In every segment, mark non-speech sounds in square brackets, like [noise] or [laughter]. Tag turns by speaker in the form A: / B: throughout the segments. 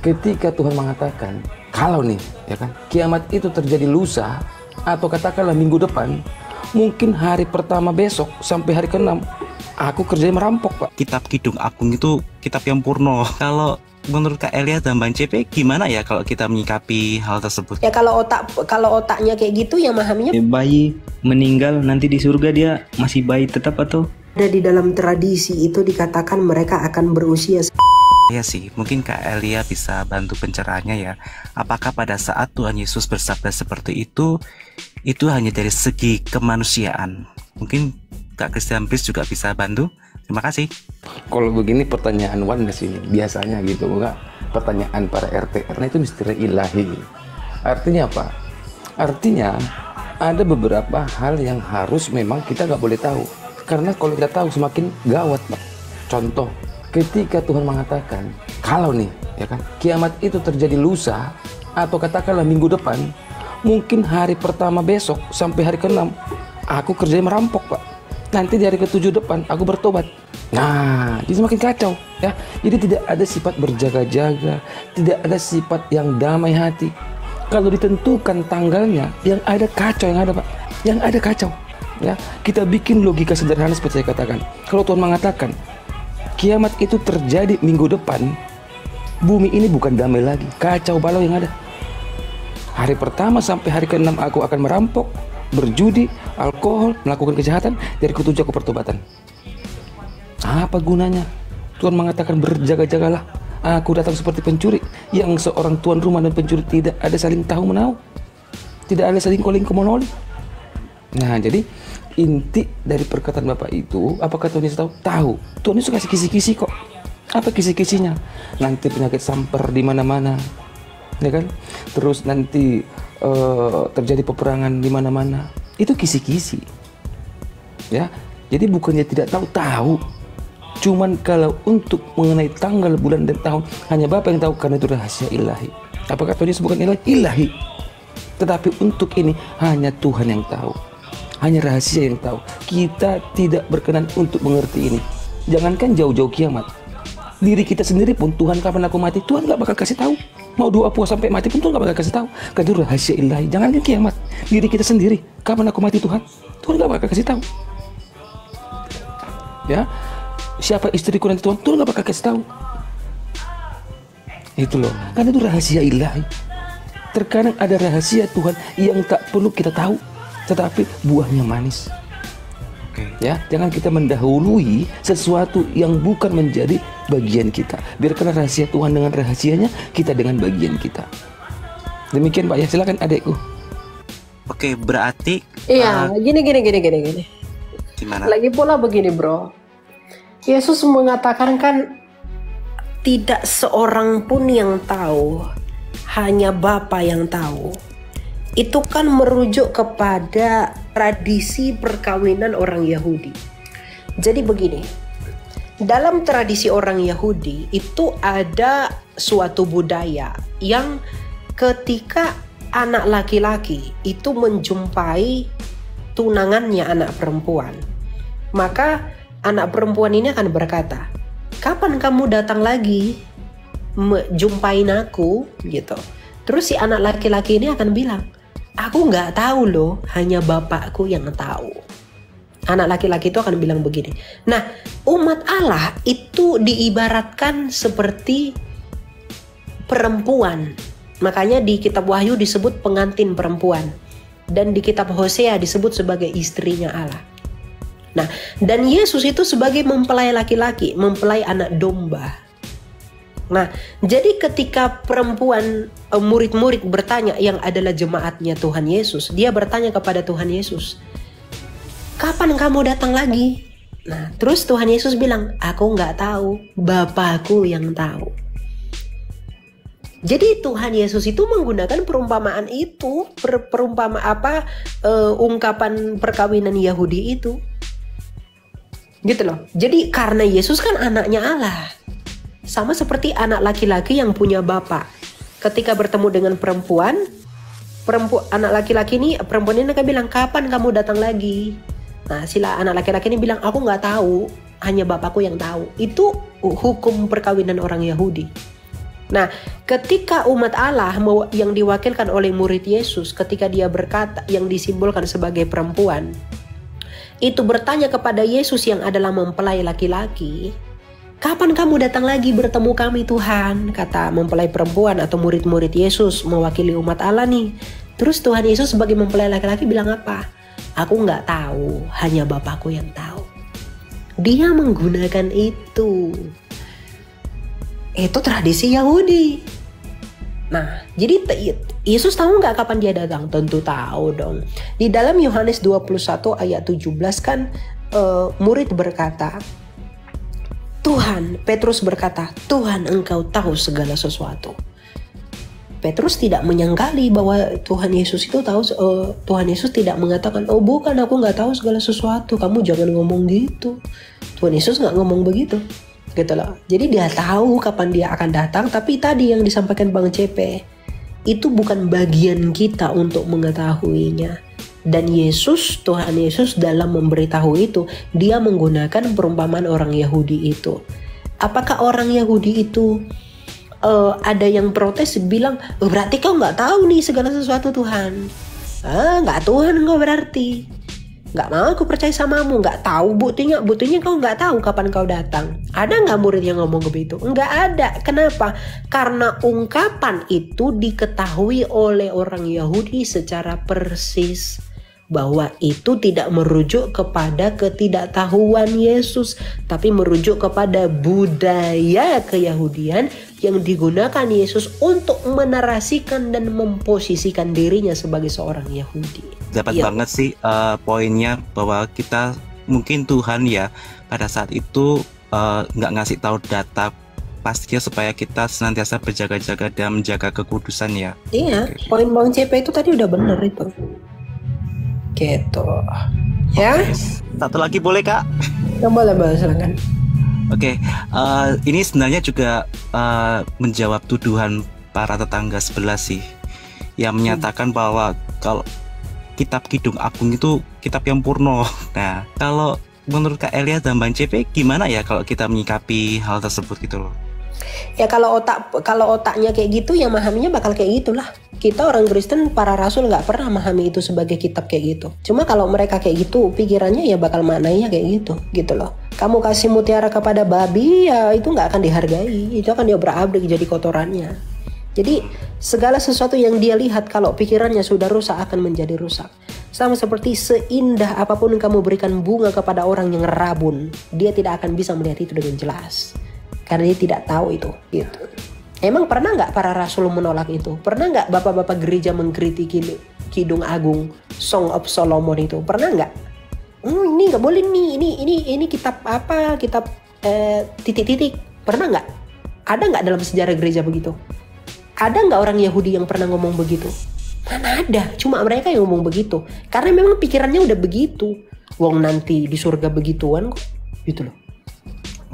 A: ketika Tuhan mengatakan kalau nih ya kan kiamat itu terjadi lusa atau katakanlah minggu depan mungkin hari pertama besok sampai hari keenam aku kerjanya merampok pak.
B: Kitab Kidung Agung itu kitab yang purno. [laughs] Kalau menurut Kak Elia dan Bang CP gimana ya kalau kita menyikapi hal tersebut?
C: Ya kalau otak kalau otaknya kayak gitu yang memahaminya?
D: Bayi meninggal nanti di surga dia masih bayi tetap atau?
C: Ada di dalam tradisi itu dikatakan mereka akan berusia
B: Ya sih, mungkin Kak Elia bisa bantu pencerahannya ya. Apakah pada saat Tuhan Yesus bersabda seperti itu, itu hanya dari segi kemanusiaan? Mungkin Kak Christian Pris juga bisa bantu. Terima kasih.
A: Kalau begini pertanyaan Wan di sini biasanya gitu enggak pertanyaan para RT karena itu misteri ilahi. Artinya apa? Artinya ada beberapa hal yang harus memang kita nggak boleh tahu karena kalau kita tahu semakin gawat pak. Contoh ketika Tuhan mengatakan kalau nih ya kan kiamat itu terjadi lusa atau katakanlah minggu depan mungkin hari pertama besok sampai hari keenam aku kerjanya merampok pak. Nanti di hari ketujuh depan aku bertobat. Nah jadi semakin kacau ya. Jadi tidak ada sifat berjaga-jaga tidak ada sifat yang damai hati. Kalau ditentukan tanggalnya yang ada kacau yang ada pak. Yang ada kacau ya. Kita bikin logika sederhana seperti saya katakan. Kalau Tuhan mengatakan kiamat itu terjadi minggu depan, bumi ini bukan damai lagi, kacau balau yang ada. Hari pertama sampai hari keenam aku akan merampok, berjudi, alkohol, melakukan kejahatan, dari ketujuh aku pertobatan. Apa gunanya? Tuhan mengatakan berjaga-jagalah. Aku datang seperti pencuri yang seorang tuan rumah dan pencuri tidak ada saling tahu menahu. Tidak ada saling koling kemonoli. Nah, jadi inti dari perkataan Bapak itu, apakah Tuhan Yesus tahu? Tahu. Tuhan Yesus kasih kisi-kisi kok. Apa kisi-kisinya? Nanti penyakit samper di mana-mana, ya kan? Terus nanti uh, terjadi peperangan di mana-mana. Itu kisi-kisi, ya. Jadi bukannya tidak tahu, tahu. Cuman kalau untuk mengenai tanggal, bulan dan tahun, hanya Bapak yang tahu karena itu rahasia ilahi. Apakah Tuhan Yesus bukan ilahi? Ilahi. Tetapi untuk ini hanya Tuhan yang tahu hanya rahasia yang tahu. Kita tidak berkenan untuk mengerti ini. Jangankan jauh-jauh kiamat. Diri kita sendiri pun Tuhan kapan aku mati, Tuhan gak bakal kasih tahu. Mau doa puas sampai mati pun Tuhan gak bakal kasih tahu. Karena itu rahasia ilahi. Jangankan kiamat. Diri kita sendiri. Kapan aku mati Tuhan, Tuhan gak bakal kasih tahu. Ya, siapa istriku nanti Tuhan, Tuhan gak bakal kasih tahu. Itu loh. Karena itu rahasia ilahi. Terkadang ada rahasia Tuhan yang tak perlu kita tahu tetapi buahnya manis. Okay. Ya, jangan kita mendahului sesuatu yang bukan menjadi bagian kita. Biarkan rahasia Tuhan dengan rahasianya, kita dengan bagian kita. Demikian Pak ya, silakan adekku.
B: Oke, berarti
C: Iya, uh, gini gini gini gini gini.
B: Gimana?
C: Lagi pula begini, Bro. Yesus mengatakan kan tidak seorang pun yang tahu, hanya Bapa yang tahu itu kan merujuk kepada tradisi perkawinan orang Yahudi. Jadi begini, dalam tradisi orang Yahudi itu ada suatu budaya yang ketika anak laki-laki itu menjumpai tunangannya anak perempuan, maka anak perempuan ini akan berkata, "Kapan kamu datang lagi jumpain aku?" gitu. Terus si anak laki-laki ini akan bilang, Aku nggak tahu loh, hanya bapakku yang tahu. Anak laki-laki itu akan bilang begini. Nah, umat Allah itu diibaratkan seperti perempuan. Makanya di kitab Wahyu disebut pengantin perempuan. Dan di kitab Hosea disebut sebagai istrinya Allah. Nah, dan Yesus itu sebagai mempelai laki-laki, mempelai anak domba. Nah, jadi ketika perempuan eh, murid-murid bertanya yang adalah jemaatnya Tuhan Yesus, dia bertanya kepada Tuhan Yesus, "Kapan kamu datang lagi?" Nah, terus Tuhan Yesus bilang, "Aku nggak tahu, Bapakku yang tahu." Jadi Tuhan Yesus itu menggunakan perumpamaan itu, per, perumpama apa uh, ungkapan perkawinan Yahudi itu. Gitu loh. Jadi karena Yesus kan anaknya Allah. Sama seperti anak laki-laki yang punya bapak. Ketika bertemu dengan perempuan, perempuan anak laki-laki ini perempuan ini akan bilang kapan kamu datang lagi. Nah, sila anak laki-laki ini bilang aku nggak tahu, hanya bapakku yang tahu. Itu hukum perkawinan orang Yahudi. Nah, ketika umat Allah yang diwakilkan oleh murid Yesus ketika dia berkata yang disimbolkan sebagai perempuan itu bertanya kepada Yesus yang adalah mempelai laki-laki, "Kapan kamu datang lagi bertemu kami Tuhan?" kata mempelai perempuan atau murid-murid Yesus mewakili umat Allah nih. Terus Tuhan Yesus sebagai mempelai laki-laki bilang apa? Aku nggak tahu, hanya Bapakku yang tahu. Dia menggunakan itu. Itu tradisi Yahudi. Nah, jadi Yesus tahu nggak kapan dia datang? Tentu tahu dong. Di dalam Yohanes 21 ayat 17 kan eh, murid berkata, Tuhan, Petrus berkata, Tuhan engkau tahu segala sesuatu. Petrus tidak menyangkali bahwa Tuhan Yesus itu tahu eh, Tuhan Yesus tidak mengatakan oh bukan aku nggak tahu segala sesuatu. Kamu jangan ngomong gitu. Tuhan Yesus nggak ngomong begitu. Gitu loh. Jadi dia tahu kapan dia akan datang tapi tadi yang disampaikan Bang CP itu bukan bagian kita untuk mengetahuinya dan Yesus Tuhan Yesus dalam memberitahu itu dia menggunakan perumpamaan orang Yahudi itu. Apakah orang Yahudi itu eh, ada yang protes bilang "Oh, berarti kau nggak tahu nih segala sesuatu Tuhan. Ah nggak Tuhan kau berarti. Nggak mau aku percaya samamu. Nggak tahu buktinya buktinya kau nggak tahu kapan kau datang. Ada nggak murid yang ngomong begitu nggak ada. Kenapa? Karena ungkapan itu diketahui oleh orang Yahudi secara persis bahwa itu tidak merujuk kepada ketidaktahuan Yesus, tapi merujuk kepada budaya keyahudian yang digunakan Yesus untuk menarasikan dan memposisikan dirinya sebagai seorang Yahudi.
B: dapat
C: Iya.
B: banget sih eh, poinnya bahwa kita mungkin Tuhan ya pada saat itu eh, nggak ngasih tahu data pastinya supaya kita senantiasa berjaga-jaga dan menjaga kekudusan ya.
C: Iya, poin Bang CP itu tadi udah bener itu. Gitu. Ya,
B: Satu lagi boleh kak?
C: nggak boleh boleh silakan.
B: Oke, eh, ini sebenarnya juga eh, menjawab tuduhan para tetangga sebelah sih, yang menyatakan bahwa kalau kitab Kidung Agung itu kitab yang purno. [laughs] Nah, kalau menurut Kak Elia dan Bang CP gimana ya kalau kita menyikapi hal tersebut gitu loh?
C: Ya kalau otak kalau otaknya kayak gitu ya memahaminya bakal kayak gitulah. Kita orang Kristen para rasul nggak pernah memahami itu sebagai kitab kayak gitu. Cuma kalau mereka kayak gitu pikirannya ya bakal maknanya kayak gitu gitu loh. Kamu kasih mutiara kepada babi ya itu nggak akan dihargai. Itu akan diobrak-abrik jadi kotorannya. Jadi segala sesuatu yang dia lihat kalau pikirannya sudah rusak akan menjadi rusak. Sama seperti seindah apa pun kamu berikan bunga kepada orang yang rabun, dia tidak akan bisa melihat itu dengan jelas karena dia tidak tahu itu gitu. Emang pernah nggak para rasul menolak itu? Pernah nggak bapak-bapak gereja mengkritiki Kidung Agung, Song of Solomon itu? Pernah nggak? Hmm, ini nggak boleh nih, ini ini ini kitab apa? Kitab eh, titik-titik. Pernah nggak? Ada nggak dalam sejarah gereja begitu? Ada nggak orang Yahudi yang pernah ngomong begitu? Mana ada? Cuma mereka yang ngomong begitu. Karena memang pikirannya udah begitu. Wong nanti di surga begituan kok, gitu loh.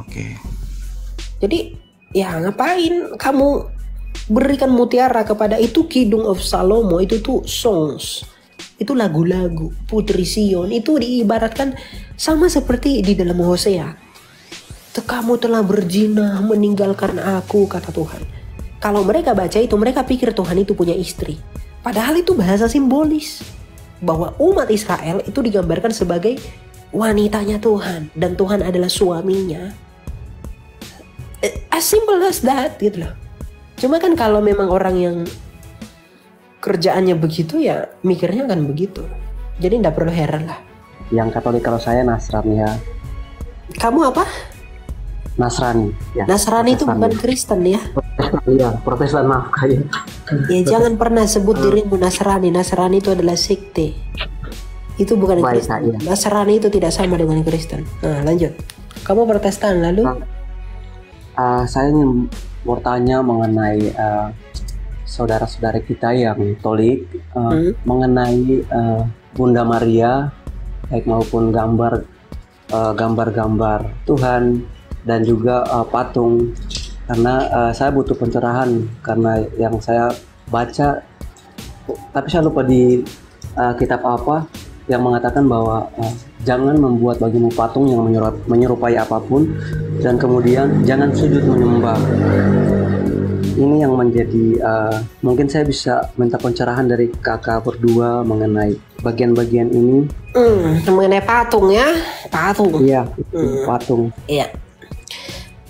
B: Oke.
C: Jadi ya ngapain kamu berikan mutiara kepada itu Kidung of Salomo itu tuh songs. Itu lagu-lagu Putri Sion itu diibaratkan sama seperti di dalam Hosea. "Tuh, Kamu telah berzina meninggalkan aku kata Tuhan. Kalau mereka baca itu mereka pikir Tuhan itu punya istri. Padahal itu bahasa simbolis bahwa umat Israel itu digambarkan sebagai wanitanya Tuhan dan Tuhan adalah suaminya as simple as that gitu loh. Cuma kan kalau memang orang yang kerjaannya begitu ya mikirnya kan begitu. Jadi nggak perlu heran lah.
E: Yang Katolik kalau saya Nasrani ya.
C: Kamu apa?
E: Nasrani ya.
C: Nasrani itu bukan
E: ya.
C: Kristen ya.
E: Iya, Protestan maaf ya.
C: Ya jangan pernah sebut dirimu Nasrani. Nasrani itu adalah sekte. Itu bukan
E: Baik,
C: Kristen.
E: Iya.
C: Nasrani itu tidak sama dengan Kristen. Nah lanjut. Kamu Protestan lalu?
E: Ah, saya ingin bertanya mengenai ah, saudara-saudara kita yang Katolik ah,
C: Hmm.
E: mengenai ah, Bunda Maria baik maupun gambar ah, gambar-gambar Tuhan dan juga ah, patung karena ah, saya butuh pencerahan karena yang saya baca tapi saya lupa di ah, kitab apa yang mengatakan bahwa ah, jangan membuat bagimu patung yang menyeru- menyerupai apa pun dan kemudian jangan sujud menyembah ini yang menjadi uh, mungkin saya bisa minta pencerahan dari kakak berdua mengenai bagian-bagian ini.
C: Hmm, mengenai patung ya, patung.
E: Iya,
C: Hmm.
E: patung.
C: Iya.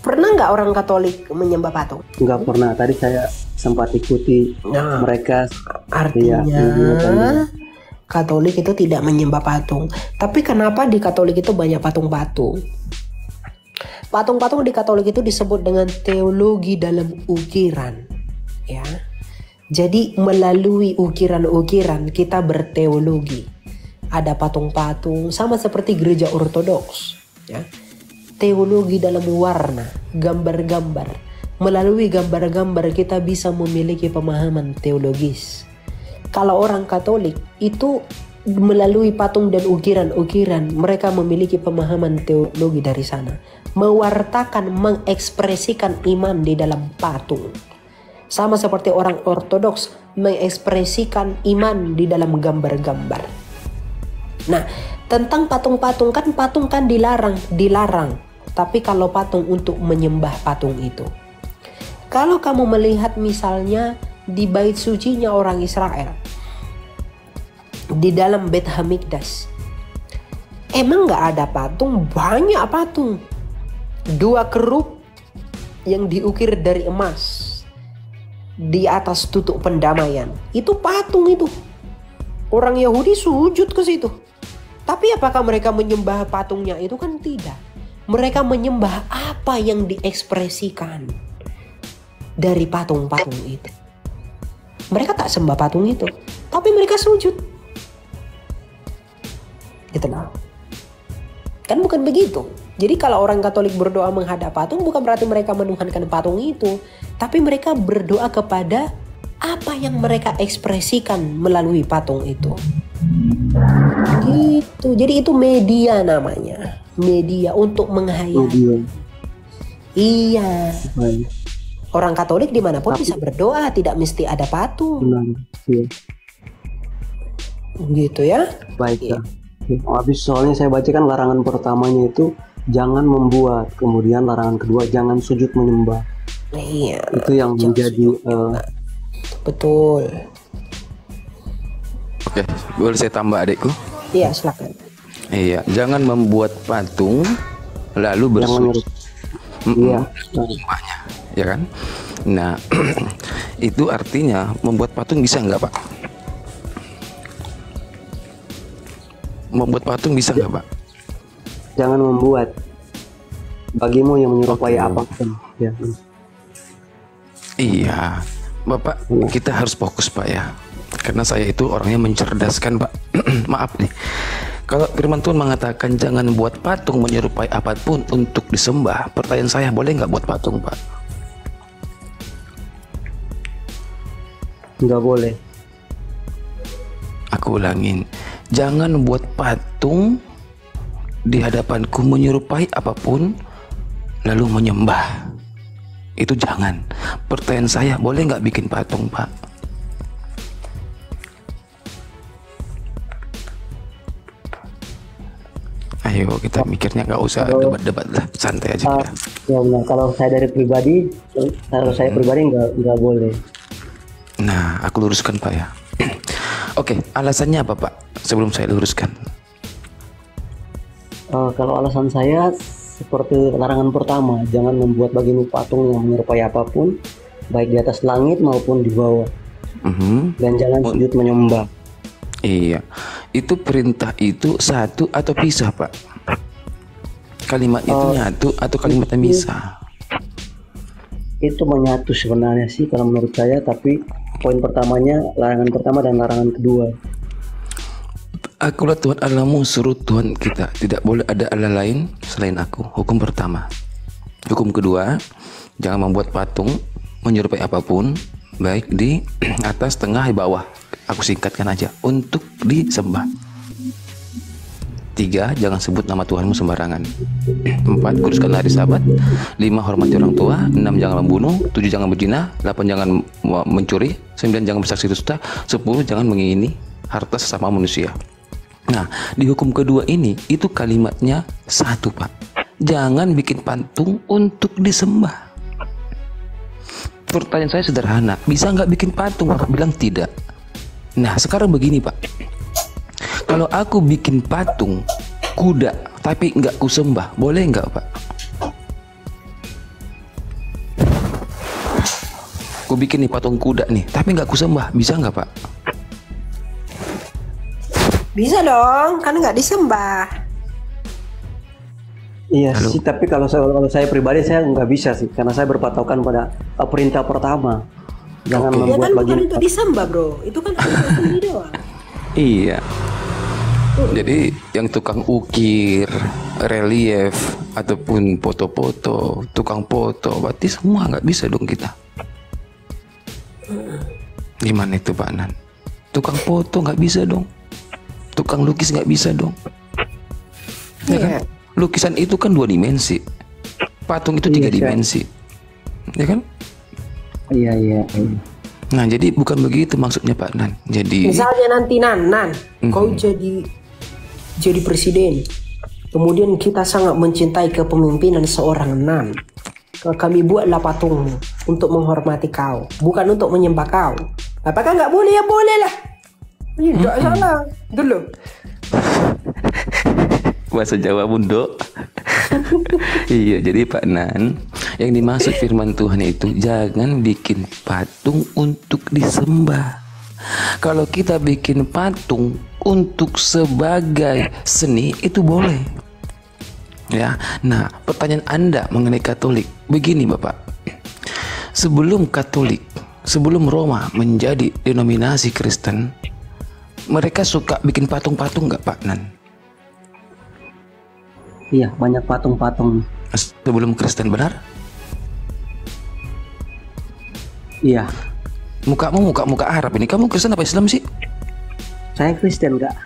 C: Pernah nggak orang Katolik menyembah patung?
E: Nggak pernah. Tadi saya sempat ikuti
C: Nah,
E: mereka.
C: artinya
E: Iya, iya, iya.
C: Katolik itu tidak menyembah patung. Tapi kenapa di Katolik itu banyak patung-patung? Patung-patung di Katolik itu disebut dengan teologi dalam ukiran, ya. Jadi melalui ukiran-ukiran kita berteologi. Ada patung-patung sama seperti gereja ortodoks, ya. Teologi dalam warna, gambar-gambar. Melalui gambar-gambar kita bisa memiliki pemahaman teologis. Kalau orang Katolik itu melalui patung dan ukiran-ukiran mereka memiliki pemahaman teologi dari sana. Mewartakan, mengekspresikan iman di dalam patung. Sama seperti orang ortodoks mengekspresikan iman di dalam gambar-gambar. Nah, tentang patung-patung kan patung kan dilarang, dilarang. Tapi kalau patung untuk menyembah patung itu. Kalau kamu melihat misalnya di bait sucinya orang Israel. Di dalam Bet Hamikdas emang nggak ada patung? Banyak patung. Dua kerub yang diukir dari emas di atas tutup pendamaian. Itu patung itu. Orang Yahudi sujud ke situ. Tapi apakah mereka menyembah patungnya? Itu kan tidak. Mereka menyembah apa yang diekspresikan dari patung-patung itu mereka tak sembah patung itu tapi mereka sujud. Gitu loh kan bukan begitu. Jadi kalau orang Katolik berdoa menghadap patung bukan berarti mereka menuhankan patung itu. Tapi mereka berdoa kepada apa yang mereka ekspresikan melalui patung itu. Gitu. Jadi itu media namanya. Media untuk menghayati.
E: Iya.
C: iya.
E: Baik.
C: Orang Katolik di mana pun
E: Tapi-
C: bisa berdoa tidak mesti ada patung
E: Benar. Iya.
C: gitu ya
E: Baik
C: Iya.
E: ya. Habis soalnya saya bacakan larangan pertamanya itu jangan membuat, kemudian larangan kedua jangan sujud menyembah.
C: iya
E: Itu yang
C: Jangan
E: menjadi
C: sujud
E: eh,
C: betul
A: Oke, boleh saya tambah adikku?
C: iya silakan
A: Iya, jangan membuat patung lalu bersujud.
E: Iya.
A: Semuanya, ya kan? Nah, [clears throat] itu artinya membuat patung bisa nggak pak? Membuat patung bisa nggak pak?
E: jangan membuat bagimu yang menyerupai
A: Oke.
E: apa pun. Ya.
A: Iya, bapak kita harus fokus pak ya, karena saya itu orangnya mencerdaskan pak. [clears throat] Maaf nih, kalau firman Tuhan mengatakan jangan buat patung menyerupai apa pun untuk disembah, pertanyaan saya boleh nggak buat patung pak?
E: Nggak boleh.
A: Aku ulangin, jangan buat patung di hadapanku menyerupai apa pun lalu menyembah. Itu jangan. Pertanyaan saya, boleh nggak bikin patung, Pak? Ayo kita mikirnya nggak usah debat-debat lah, santai aja kita.
E: ya benar. Kalau saya dari pribadi, kalau saya pribadi nggak nggak boleh.
A: Nah, aku luruskan Pak ya. [clears throat] Oke, alasannya apa Pak? Sebelum saya luruskan.
E: Eh, kalau alasan saya seperti larangan pertama, jangan membuat bagimu patung yang menyerupai apa pun, baik di atas langit maupun di bawah,
A: Mhm.
E: dan jangan
A: Oh.
E: sujud menyembah.
A: Iya, itu perintah itu satu atau pisah pak? Kalimat itu
E: Oh.
A: nyatu atau kalimatnya bisa?
E: Itu menyatu sebenarnya sih kalau menurut saya, tapi poin pertamanya larangan pertama dan larangan kedua.
A: Akulah Tuhan Allahmu suruh Tuhan kita. Tidak boleh ada Allah lain selain aku. Hukum pertama. Hukum kedua Jangan membuat patung Menyerupai apa pun Baik di [clears throat] atas, tengah, di bawah. Aku singkatkan aja. Untuk disembah Tiga, jangan sebut nama Tuhanmu sembarangan Empat, kuduskan hari sabat Lima, hormati orang tua Enam, jangan membunuh Tujuh, jangan berzina Delapan, jangan me- mencuri Sembilan, jangan bersaksi dusta Sepuluh, jangan mengingini harta sesama manusia Nah, di hukum kedua ini itu kalimatnya satu, Pak. Jangan bikin patung untuk disembah. pertanyaan saya sederhana. Bisa nggak bikin patung? Bapak bilang tidak. Nah, sekarang begini, Pak. Kalau aku bikin patung kuda, tapi nggak kusembah, boleh nggak, Pak? Aku bikin nih patung kuda nih, tapi nggak kusembah, bisa nggak, Pak?
C: Bisa dong, kan nggak disembah.
E: Iya
A: Halo.
E: sih, tapi kalau saya, kalau saya pribadi saya nggak bisa sih, karena saya berpatokan pada uh, perintah pertama. Jangan
A: Oke.
C: Ya
E: membuat
C: kan bukan
E: bagian
C: untuk disembah bro, itu kan [laughs] untuk sendiri doang.
A: Iya. Jadi yang tukang ukir, relief ataupun foto-foto, tukang foto, berarti semua nggak bisa dong kita. Gimana itu Pak Nan? Tukang foto nggak bisa dong. Tukang lukis nggak bisa dong. Ya kan?
C: Iya.
A: Lukisan itu kan dua dimensi. Patung itu tiga
E: Iya, Syah.
A: dimensi. Ya kan?
E: Iya iya. iya.
A: Nah, jadi bukan begitu maksudnya Pak Nan. Jadi
C: Misalnya nanti Nan, Nan, kau
A: Mhm.
C: jadi jadi presiden. Kemudian kita sangat mencintai kepemimpinan seorang Nan. Kami buatlah patungmu untuk menghormati kau, bukan untuk menyembah kau. Apakah nggak boleh ya boleh lah. Tidak salah, dulu.
A: bahasa Jawa Bundo. iya, jadi Pak Nan, yang dimaksud firman Tuhan itu jangan bikin patung untuk disembah. Kalau kita bikin patung untuk sebagai seni itu boleh. Ya. Nah, pertanyaan Anda mengenai Katolik begini, Bapak. Sebelum Katolik, sebelum Roma menjadi denominasi Kristen, mereka suka bikin patung-patung nggak Pak Nan?
E: Iya banyak patung-patung.
A: sebelum Kristen benar?
E: Iya.
A: Mukamu muka muka Arab ini. Kamu Kristen apa Islam sih?
E: Saya Kristen kak.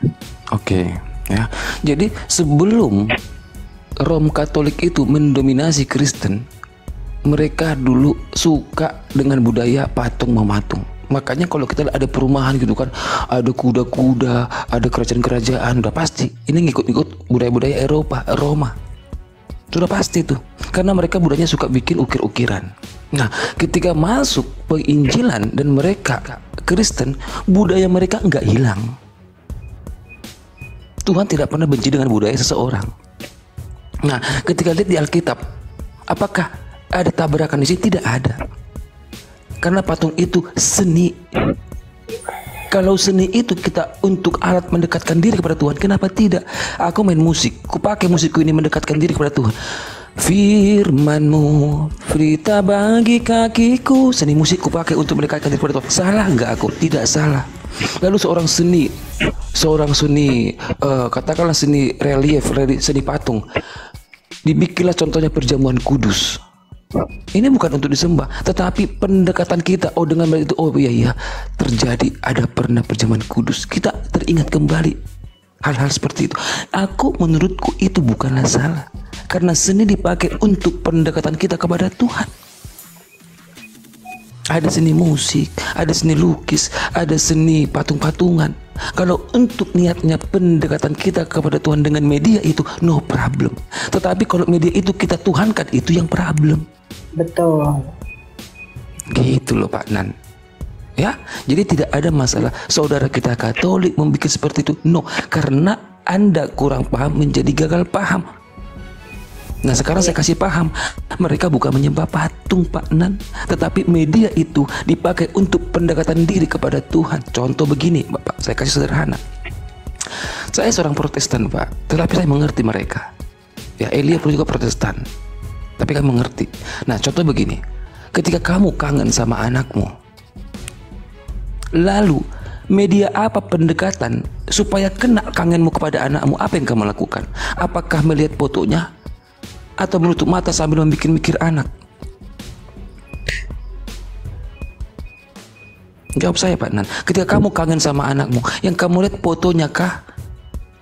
A: Oke, ya. Jadi sebelum Rom Katolik itu mendominasi Kristen, mereka dulu suka dengan budaya patung mematung. Makanya kalau kita ada perumahan gitu kan, ada kuda-kuda, ada kerajaan-kerajaan, udah pasti ini ngikut-ngikut budaya-budaya Eropa, Roma. Sudah pasti tuh. Karena mereka budayanya suka bikin ukir-ukiran. Nah, ketika masuk penginjilan dan mereka Kristen, budaya mereka nggak hilang. Tuhan tidak pernah benci dengan budaya seseorang. Nah, ketika lihat di Alkitab, apakah ada tabrakan di sini? Tidak ada. Karena patung itu seni. Kalau seni itu kita untuk alat mendekatkan diri kepada Tuhan, kenapa tidak? Aku main musik, ku pakai musikku ini mendekatkan diri kepada Tuhan. Firmanmu, berita bagi kakiku. Seni musik ku pakai untuk mendekatkan diri kepada Tuhan. Salah nggak aku? Tidak salah. Lalu seorang seni, seorang seni, eh, katakanlah seni relief, reli- seni patung, dibikinlah contohnya perjamuan kudus. Ini bukan untuk disembah, tetapi pendekatan kita. Oh dengan itu, oh iya iya terjadi ada pernah perjamuan kudus. Kita teringat kembali hal-hal seperti itu. Aku menurutku itu bukanlah salah, karena seni dipakai untuk pendekatan kita kepada Tuhan. Ada seni musik, ada seni lukis, ada seni patung-patungan. Kalau untuk niatnya pendekatan kita kepada Tuhan dengan media itu no problem. Tetapi kalau media itu kita tuhankan itu yang problem.
C: Betul.
A: Gitu loh Pak Nan. Ya, jadi tidak ada masalah saudara kita Katolik membuat seperti itu. No, karena Anda kurang paham menjadi gagal paham. Nah sekarang saya kasih paham Mereka bukan menyembah patung Pak Nan Tetapi media itu dipakai untuk pendekatan diri kepada Tuhan Contoh begini Bapak Saya kasih sederhana Saya seorang protestan Pak Tetapi saya mengerti mereka Ya Elia pun juga protestan Tapi kami mengerti Nah contoh begini. Ketika kamu kangen sama anakmu Lalu media apa pendekatan supaya kena kangenmu kepada anakmu? Apa yang kamu lakukan? Apakah melihat fotonya atau menutup mata sambil memikir-mikir anak? Jawab saya Pak Nan. Ketika kamu kangen sama anakmu yang kamu lihat fotonya kah?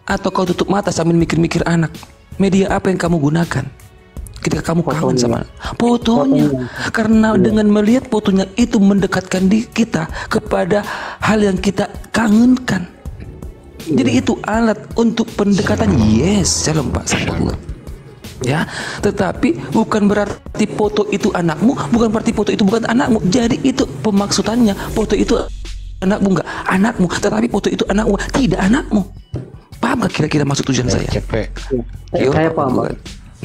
A: Atau kau tutup mata sambil mikir-mikir anak? Media apa yang kamu gunakan ketika kamu kangen
E: Fotonya.
A: sama fotonya karena dengan melihat fotonya itu mendekatkan di kita kepada hal yang kita kangenkan jadi itu alat untuk pendekatan yes shalom Pak Sampurna Ya, tetapi bukan berarti foto itu anakmu, bukan berarti foto itu bukan anakmu. Jadi itu pemaksudannya, foto itu anakmu enggak anakmu, tetapi foto itu anakmu, tidak anakmu. Paham gak kira-kira maksud tujuan saya?
F: Cepet.
A: Yo,
E: saya paham
A: bukan.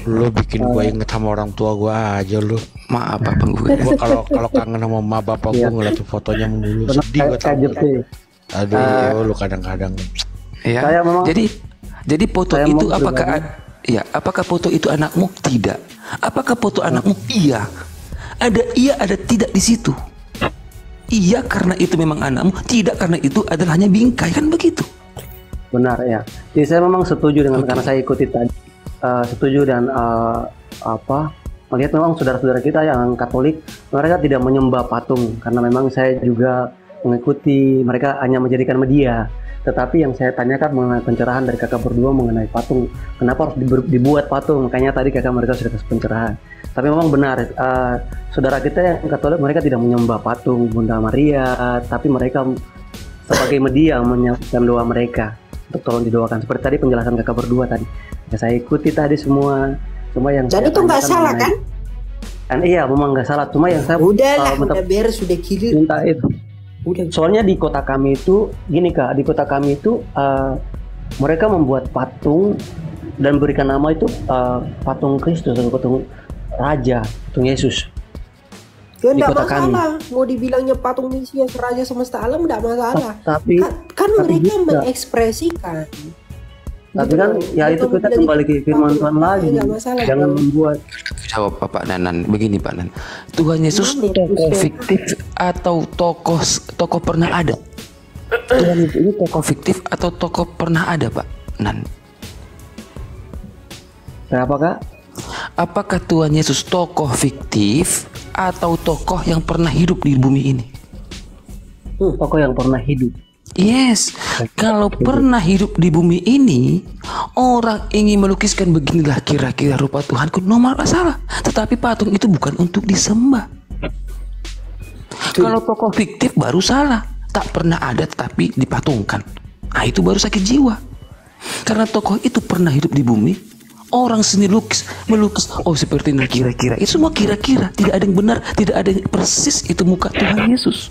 F: Lu bikin gua inget sama orang tua gua aja lu.
A: Maaf Abang gue.
F: Gua kalau kalau kangen sama ma bapak gua ngeliat fotonya mulu sedih
E: kayak
F: tau. Aduh, lu kadang-kadang
A: Ya.
E: Saya memang-
A: jadi jadi foto
E: Saya
A: itu apakah ya, apakah foto itu anakmu? Tidak. Apakah foto anakmu? Iya. Ada iya, ada tidak di situ. Iya karena itu memang anakmu, tidak karena itu adalah hanya bingkai kan begitu.
E: Benar ya. Jadi saya memang setuju dengan
A: Oke.
E: karena saya ikuti tadi. Eh, setuju dan eh, apa melihat memang saudara-saudara kita yang Katolik mereka tidak menyembah patung karena memang saya juga mengikuti mereka hanya menjadikan media. Tetapi yang saya tanyakan mengenai pencerahan dari kakak berdua mengenai patung, kenapa harus dibuat patung? Makanya tadi kakak mereka sudah kasih pencerahan. Tapi memang benar, eh, saudara kita yang Katolik mereka tidak menyembah patung Bunda Maria, tapi mereka sebagai media menyampaikan doa mereka untuk tolong didoakan. Seperti tadi penjelasan kakak berdua tadi. Ya, saya ikuti tadi semua, semua yang saya
C: itu nggak salah
E: mengenai-
C: kan?
E: kan iya memang nggak salah cuma yang saya
C: Udah lah,
E: uh,
C: udah beres, sudah kiri.
E: minta itu
C: Udah.
E: soalnya di kota kami itu gini kak di kota kami itu uh, mereka membuat patung dan berikan nama itu uh, patung Kristus atau patung Raja patung Yesus
C: Ya
E: Di kota kami.
C: masalah. Mau dibilangnya patung Mesias Raja semesta alam enggak masalah.
E: tapi
C: Kan, kan
E: tapi
C: mereka
E: juga.
C: mengekspresikan.
E: Tapi
C: Gitu
E: kan
C: loh.
E: ya itu kita kembali ke firman Tuhan lagi
C: masalah.
E: jangan
C: bro.
E: membuat
A: Jawab Bapak Nanan begini Pak Nan. Tuhan Yesus tokoh fiktif atau tokoh tokoh pernah ada? Tuhan Yesus ini tokoh fiktif atau tokoh pernah ada Pak Nan?
E: kenapa kak
A: Apakah Tuhan Yesus tokoh fiktif atau tokoh yang pernah hidup di bumi ini?
E: hmm, tokoh yang pernah hidup
A: Yes, kalau pernah hidup di bumi ini, orang ingin melukiskan beginilah kira-kira rupa Tuhanku, normal masalah. Tetapi patung itu bukan untuk disembah. Kalau tokoh fiktif baru salah, tak pernah ada tetapi dipatungkan. Nah itu baru sakit jiwa. Karena tokoh itu pernah hidup di bumi, orang seni lukis melukis, oh seperti ini kira-kira. Itu semua kira-kira, tidak ada yang benar, tidak ada yang persis itu muka Tuhan Yesus.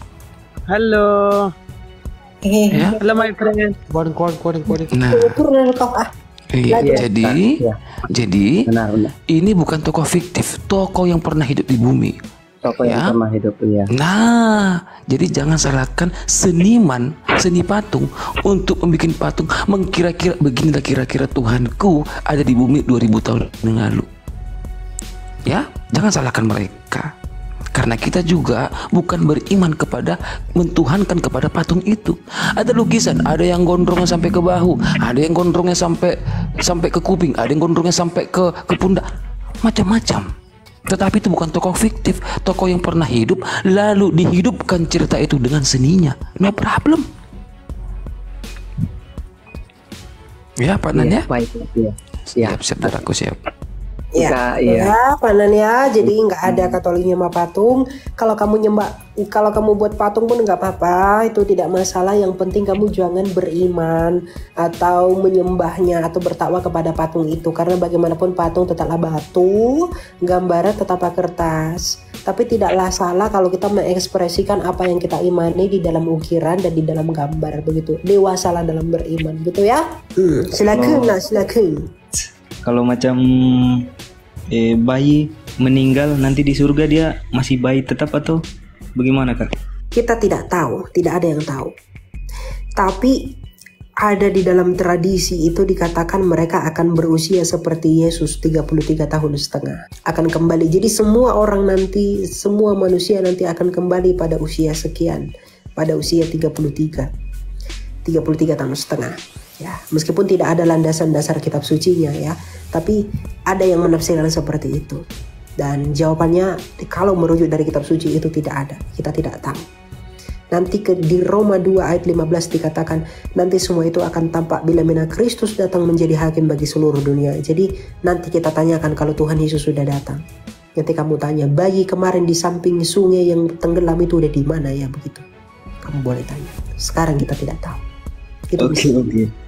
G: Halo,
A: Ya.
G: halo my friend.
F: Keluarin, keluarin, keluarin.
A: Nah,
C: ah.
A: iya,
E: Iya,
A: jadi,
E: iya.
A: jadi
E: benar benar
A: ini bukan tokoh fiktif, tokoh yang pernah hidup di bumi.
E: tokoh
A: Ya.
E: yang pernah hidup iya
A: Nah, jadi jangan salahkan seniman, seni patung untuk membuat patung mengkira-kira beginilah kira-kira Tuhanku ada di bumi 2000 tahun yang lalu. Ya, jangan salahkan mereka. Karena kita juga bukan beriman kepada mentuhankan kepada patung itu. Ada lukisan, ada yang gondrongnya sampai ke bahu, ada yang gondrongnya sampai sampai ke kuping, ada yang gondrongnya sampai ke ke pundak. Macam-macam. Tetapi itu bukan tokoh fiktif, tokoh yang pernah hidup lalu dihidupkan cerita itu dengan seninya. No problem. Ya, Pak Nan ya?
E: baik iya
A: Siap, siap, siap.
C: Ya,
E: iya.
C: ya, panen ya. Jadi nggak ada Katolik nyembah patung. Kalau kamu nyembah, kalau kamu buat patung pun nggak apa-apa. Itu tidak masalah. Yang penting kamu jangan beriman atau menyembahnya atau bertakwa kepada patung itu. Karena bagaimanapun patung tetaplah batu, gambarnya tetaplah kertas. Tapi tidaklah salah kalau kita mengekspresikan apa yang kita imani di dalam ukiran dan di dalam gambar begitu. Dewasalah dalam beriman, gitu ya. Hmm, silakan lah, silakan.
D: Kalau macam eh, bayi meninggal nanti di surga dia masih bayi tetap atau bagaimana kak?
C: Kita tidak tahu, tidak ada yang tahu. Tapi ada di dalam tradisi itu dikatakan mereka akan berusia seperti Yesus 33 tahun setengah. Akan kembali. Jadi semua orang nanti, semua manusia nanti akan kembali pada usia sekian. Pada usia 33. 33 tahun setengah. Ya, meskipun tidak ada landasan dasar kitab sucinya ya, tapi ada yang menafsirkan seperti itu. Dan jawabannya kalau merujuk dari kitab suci itu tidak ada. Kita tidak tahu. Nanti ke, di Roma 2 ayat 15 dikatakan nanti semua itu akan tampak bila mana Kristus datang menjadi hakim bagi seluruh dunia. Jadi nanti kita tanyakan kalau Tuhan Yesus sudah datang. Nanti kamu tanya, bayi kemarin di samping sungai yang tenggelam itu udah di mana ya begitu. Kamu boleh tanya. Sekarang kita tidak tahu. Itu
D: Oke oke.